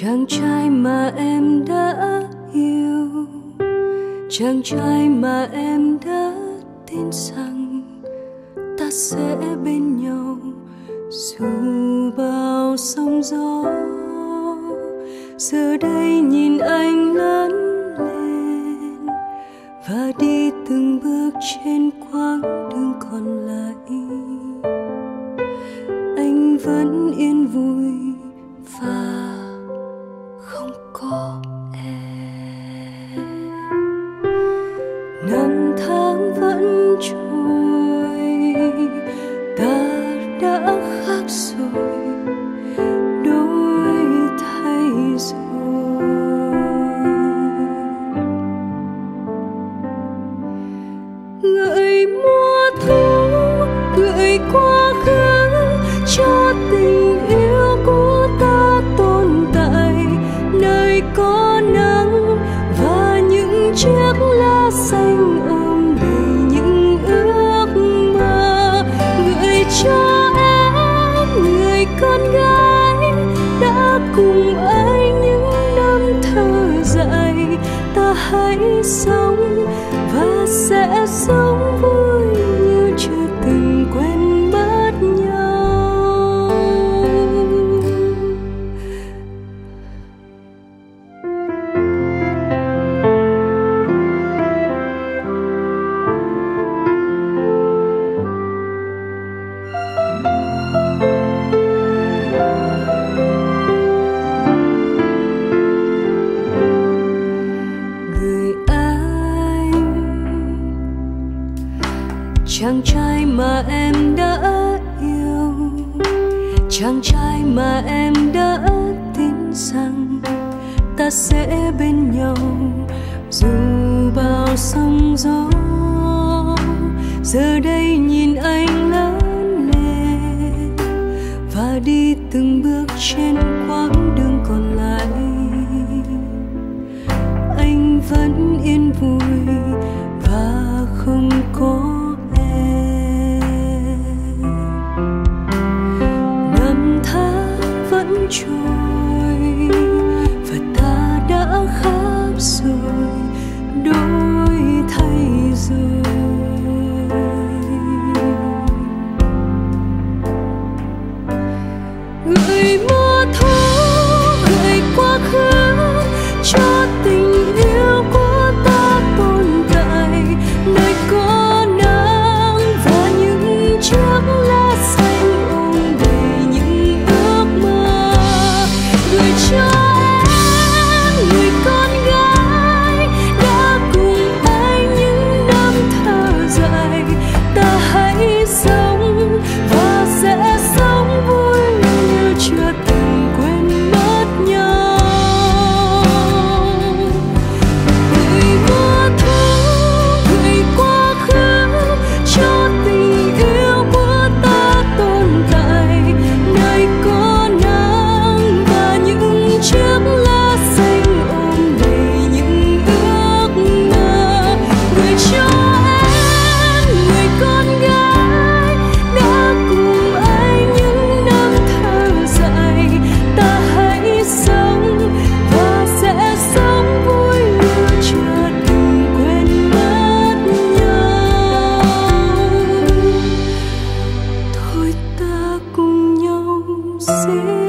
chàng trai mà em đã yêu, chàng trai mà em đã tin rằng ta sẽ bên nhau. Dù bao sóng gió, giờ đây nhìn anh lớn lên và đi từng bước trên quãng đường còn lại. Anh vẫn yên vui có hãy sống và sẽ sống vui. Chàng trai mà em đã yêu, chàng trai mà em đã tin rằng ta sẽ bên nhau. Dù bao sóng gió, giờ đây nhìn anh lớn lên và đi từng bước trên gửi mơ see.